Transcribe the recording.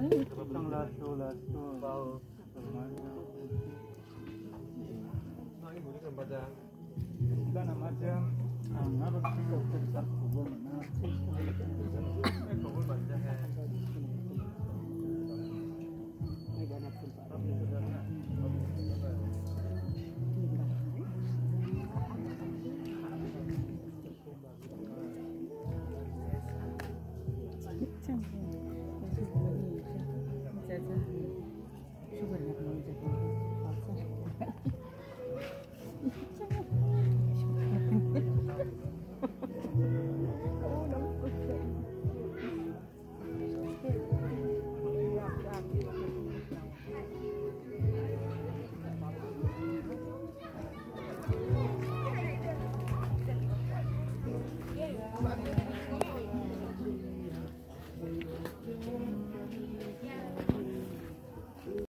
Ang laso, laso. Ini bunyi baca. Segala macam ang thank